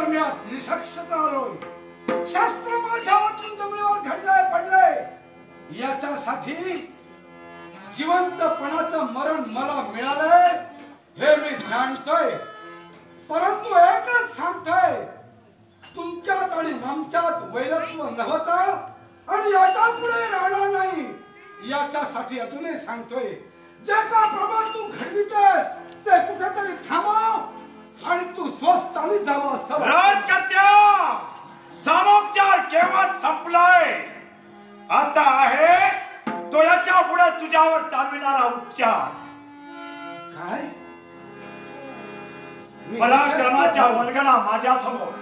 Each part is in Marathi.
भूमीवर मी आज शास्त्र माझ्या वाटून जमिनीवर घडलंय पडलंय. याच्यासाठी जिवंतपणाचं मरण मला मिळालंय हे मी जाणतोय. परंतु एकच सांगतोय तुमच्यात आणि आमच्यात वैरत्व नव्हतं आणि याच्यापुढे राहणार नाही. याच्यासाठी अजूनही सांगतोय जे का प्रमाण तू घडवितोय ते कुठेतरी थांबव. आणि तू स्वस्थानी जावं असं सामोपचार केव्हा संपलाय? आता आहे तो याच्यापुढे तुझ्यावर चालविणारा उपचार. काय? पराक्रमाच्या वल्गणा माझ्यासमोर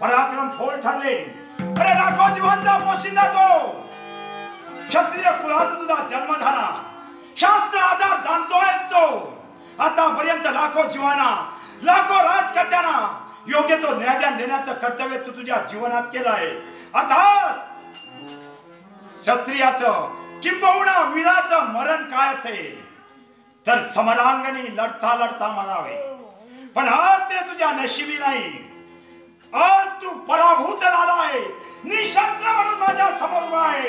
पराक्रम फोड ठरले. अरे लाखो जिवंत पोशिंदा तो. क्षत्रिय कुळात तुझा जन्म झाला. शास्त्र आधार जाणतोय तो. आतापर्यंत लाखो जीवाना लाखो राजकर्त्यांना योग्य तो न्यायदान देण्याचं कर्तव्य तू तुझ्या जीवनात केलंय अर्थात क्षत्रियाच किंबहुना वीराच मरण काय असेल? तर समरांगणी लढता लढता मरावे. पण आज ते तुझ्या नशिबी नाही. आज तू पराभूत झालाय निशस्त्र म्हणून माझ्यासमोर आहे.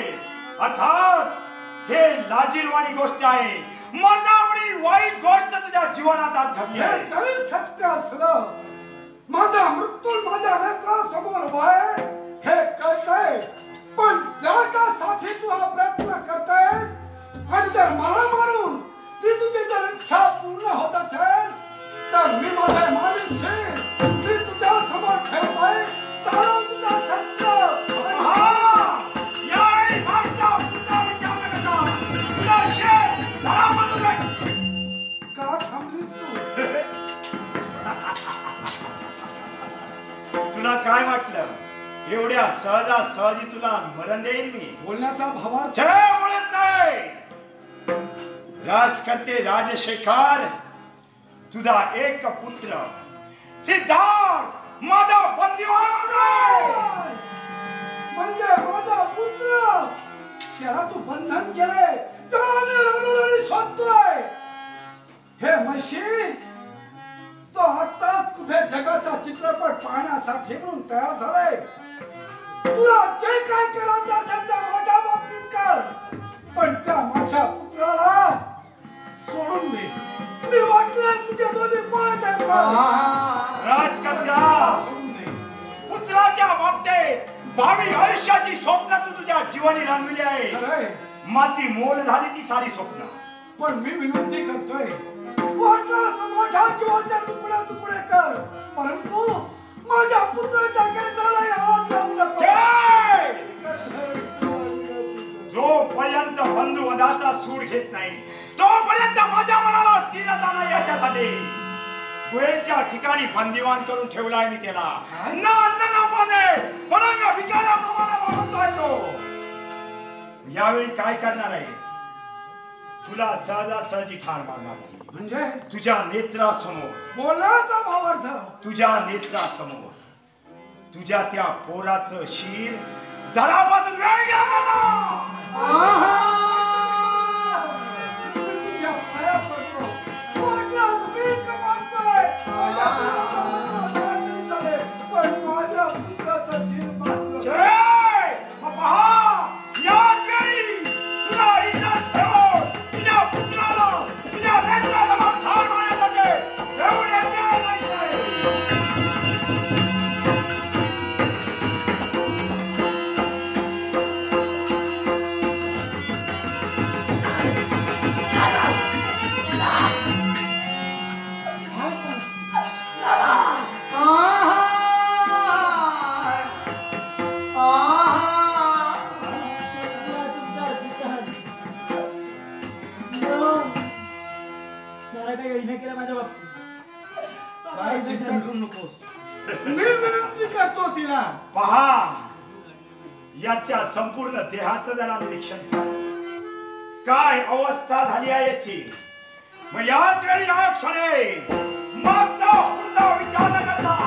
अर्थात हे लाजीरवाणी गोष्ट आहे. मनावडी वाईट गोष्ट तुझ्या जीवनात आज घडली हे आहे जरी सत्य असलं. माझा मृत्यू माझ्या नेत्रासमोर उभा आहे हे कळतंय. पण ज्याच्यासाठी तू हा प्रयत्न करतोयस आणि जर मला मारून ती तुझी जर इच्छा पूर्ण होत असेल तर मी माझ्या माणूस मी सहजा सहजी तुला मरण देईन मी. बोलण्याचा भावार्थ नाही राजकर्ते राजशेखर तुझा एक पुत्र सिद्धार्थ माझा बंदिवान होणार. म्हणजे माझा पुत्र त्याला तू बंधन केले रडून शोधतोय. हे म्हशी तो आत्ताच कुठे जगाचा चित्रपट पाहण्यासाठी म्हणून तयार झालाय. तुला जे काय केलं त्या सध्या माझ्या बाबतीत कर. पण त्या माझ्या पुत्राला सोडून दे. मी वाटलं तुझे दोन्ही पाय सोडून दे. पुत्राच्या बाबतीत भावी आयुष्याची स्वप्न तू तुझ्या जीवनी रंगविली आहे. माती मोल झाली ती सारी स्वप्न. पण मी विनंती करतोय. वाटल्यास माझ्या जीवाचे तुकडे तुकडे कर. परंतु माझ्या पुत्राच्या केसाला हात जोपर्यंत बंधू वधाचा सूड घेत नाही तोपर्यंत माझ्या मनाला स्थिरता नाही याच्यासाठी. गुहेच्या ठिकाणी बंदिवान करून ठेवलाय मी त्याला? ना अन्न ना पाणी परांगा विकाराप्रमाणे वागतोय तो. यावेळी काय करणार आहे? तुला सहजासहजी ठार मारणार नाही म्हणजे? तुझ्या नेत्रासमोर. बोलण्याचा भावार्थ. तुझ्या नेत्रासमोर. तुझ्या त्या पोराचं शिर दरापासून वेळ गेला मी काय अवस्था झाली आहे याची? मग याच वेळी या क्षणे मागचा विचार करता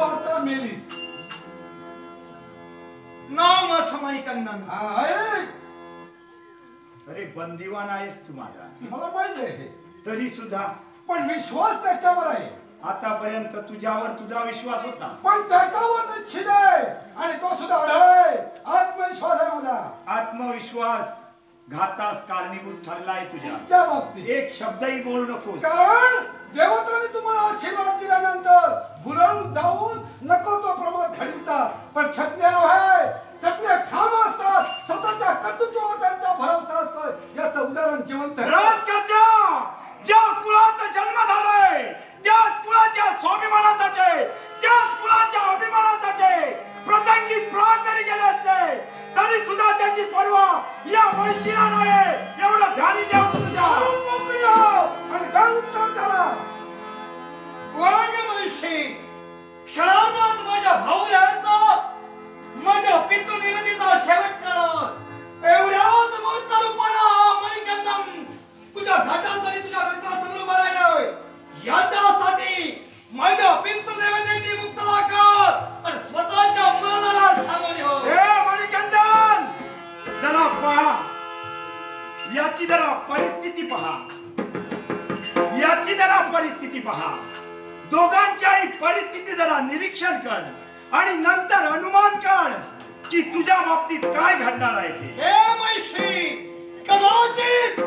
तर मेलीस. नाम हा, ऐक. अरे बंदिवान आहेस तू माझा. मला माहीत आहे. तरी सुद्धा. पण विश्वास त्याच्यावर आहे. आतापर्यंत तुझ्यावर तुझा विश्वास होता. पण त्याच्यावर निश्चित आहे. आणि तो सुद्धा अढळ आत्मविश्वास आहे माझा. आत्मविश्वास घातास कारणीभूत ठरलाय तुझ्या. बाबतीत. एक शब्दही बोलू नकोस. कारण देवताने तुम्हाला आशीर्वाद याची जरा परिस्थिती पहा. दोघांच्याही परिस्थिती जरा निरीक्षण कर आणि नंतर अनुमान काढ की तुझ्या बाबतीत काय घडणार आहे ते. हे मैशी कदाचित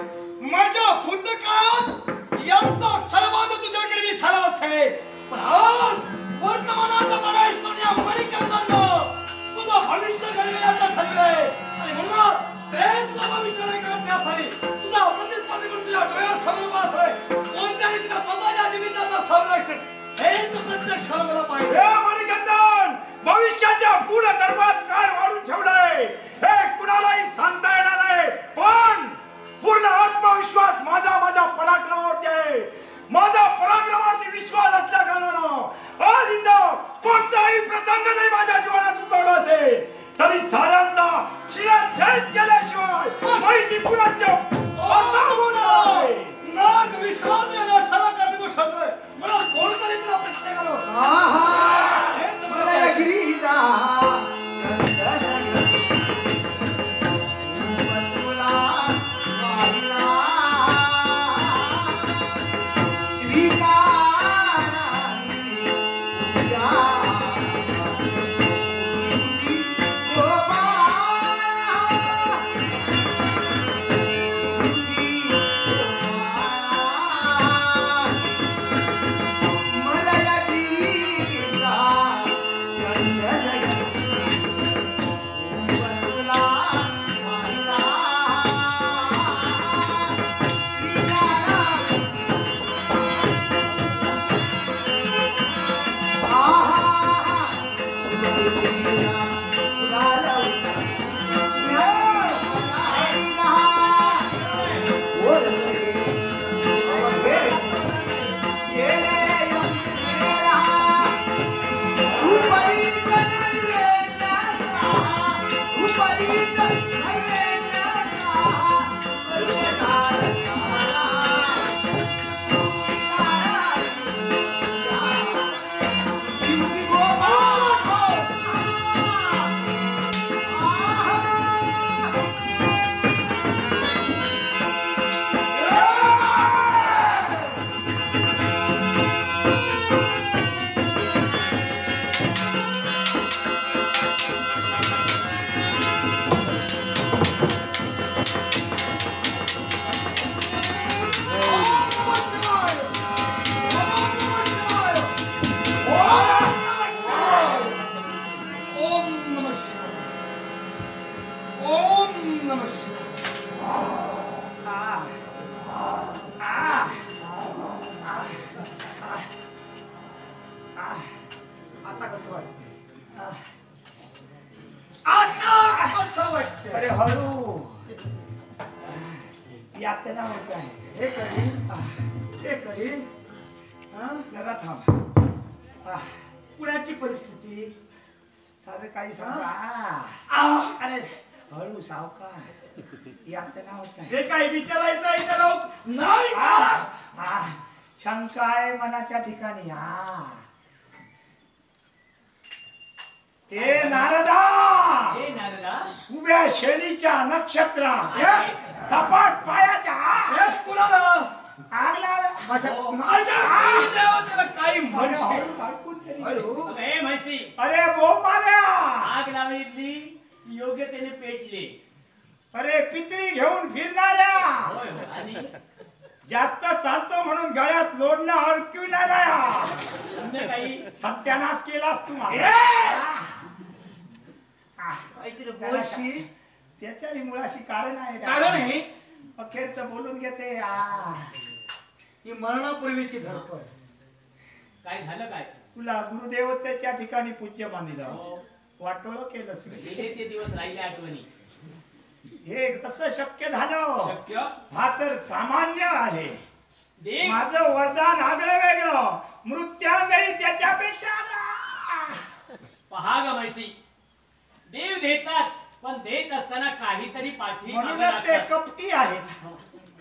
माझ्या भूतकाळात यांचा छळबाद तुझ्याकडे झाला असेल. पण आज वर्तमानाचा प्रवेश करण्या मणिकंदन तुझं भविष्य घडविण्याचं ठरलंय आणि म्हणून ते तुझं भविष्य करण्यासाठी तुझा प्रतिस्पर्धी सांगायला पाहिजे. मणिकंदन भविष्याच्या पूर्ण गर्भात काय वाढून ठेवलंय? हे कुणालाही सांगता येणार नाही. पण पूर्ण आत्मविश्वास माझा माझ्या पराक्रमावरती आहे. माझा पराक्रमावरती विश्वास असल्या कारणानं आज इथं कोणताही प्रसंग जरी माझ्या जीवनात उद्भवला असेल तरी साऱ्यांचा शिरच्छेद केल्याशिवाय माहिती कुणाच्या पुण्याची परिस्थिती? साधं काही सांगा. अरे हळू सावकार. यातना होत आहे हे काय विचारायचं? नाही शंका आहे मनाच्या ठिकाणी. हा ए नारदा. हे नारदा? उभ्या शेळीच्या नक्षत्रा? सपाट पायाच्या. कुणाला? आग लावा. हो. माझ्या काही अरे, म्हणशील हळू ऐकून तरी घे. हळू. हे म्हैसी अरे बोंबाल्या आग लावलीतली योग्यतेने पेटले अरे पितळी घेऊन फिरणाऱ्या. आणि? जास्त चालतो म्हणून गळ्यात लोडणं अडकविणाऱ्या काही? सत्यानाश केलास तू बोलशी त्याच्याही मुळाशी कारण आहे. कारण आहे? अखेर तर बोलून घेते. ही मरणापूर्वीची धडपड. काय झालं काय? तुला गुरुदेवतेच्या ठिकाणी पूज्य मानिलं. हो. वाटोळ. गेले ते दिवस राहिले आठवणी हे कसं शक्य झालं? शक्य? हा तर सामान्य आहे. माझं वरदान आगळं वेगळं. मृत्यांगही त्याच्यापेक्षा पहा ग म्हैसी. देव देतात पण देत असताना काहीतरी पाठी म्हणूनच ते. कपटी आहेत.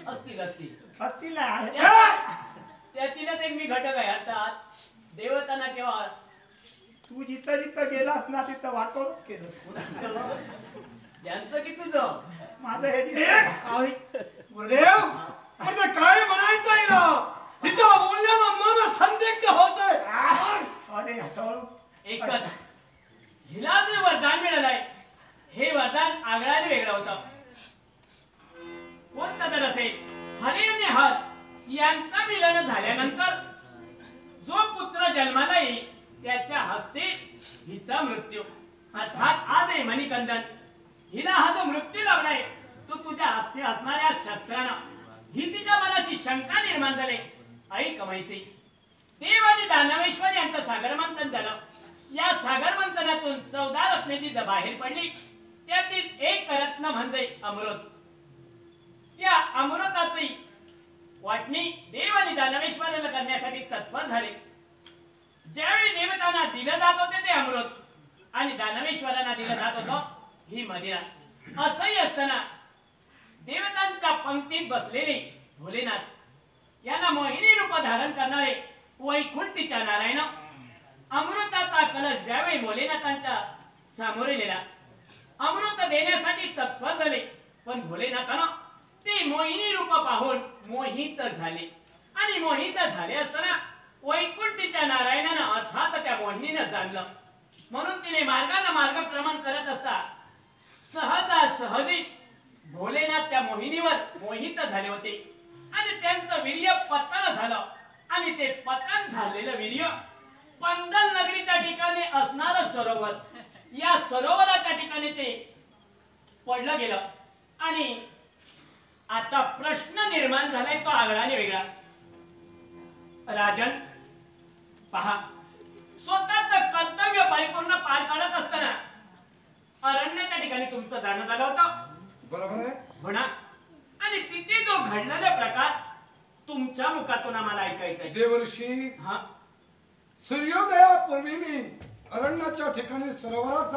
असतील असतील. असतील त्यातीलच एक मी घटक आहे. अर्थात देवताना केव्हा तू जिथं जिथं गेलास ना तिथं वाटोळच केलं ज्यांचं की तुझं माझं हे. गुरुदेव म्हणजे काय म्हणायचं आहे ना? तिच्या बोलण्याला मन संदिग्ध होत अरे. एकच. हिला जे वरदान मिळालंय हे वरदान आगळ्याने वेगळं होतं. कोणतं तर असेल हरी आणि हर यांचं मिलन झाल्यानंतर जो पुत्र जन्माला येईल त्याच्या हस्ते हिचा मृत्यू. अर्थात आज आहे मणिकंदन. हिला हा जो मृत्यू लावलाय तो तुझ्या हस्ते असणाऱ्या शस्त्रानं ही तिच्या मनाची शंका निर्माण झाली. आई मैसी देव आणि दानवेश्वर यांचं सागरमंथन झालं. या सागरमंथनातून चौदा रत्ने जी बाहेर पडली. त्यातील एक रत्न म्हणजे अमृत या अमृताची वाटणी देव आणि दानवेश्वराला करण्यासाठी तत्पर झाले ज्यावेळी देवतांना दिलं जात होते ते अमृत आणि दानवेश्वरांना दिलं जात होतं ही मदिरा असंही असताना देवतांच्या पंक्तीत बसलेले भोलेनाथ यांना मोहिनी रूप धारण करणारे वैकुंठीच्या नारायण अमृताचा कलश ज्यावेळी भोलेनाथांच्या सामोरे नेला अमृत देण्यासाठी तत्पर झाले. पण भोलेनाथांना ते मोहिनी रूप पाहून मोहित झाले. आणि मोहित झाले असताना वैकुंठीच्या नारायणानं अर्थात त्या मोहिनीनं जाणलं. म्हणून तिने मार्गाला मार्गक्रमण करत असता सहजासहजी भोलेनाथ त्या मोहिनीवर मोहित झाले होते. आणि त्यांचं वीर्य पतन झालं. आणि ते पतन झालेलं वीर्य पंदल नगरीच्या ठिकाणी असणारं सरोवर. या सरोवराच्या ठिकाणी ते पडलं गेलं. आणि आता प्रश्न निर्माण झालाय तो आगळाने वेगळा. राजन पहा. स्वतःच कर्तव्य परिपूर्ण पार पाडत असताना अरण्याच्या ठिकाणी तुमचं जाणं झालं होतं. बरोबर आहे. म्हणा. आणि तिथे जो घडलेला प्रकार तुमच्या मुखातून आम्हाला ऐकायचा आहे देवर्षी हा. सूर्योदयापूर्वी मी अरण्याच्या ठिकाणी सरोवरात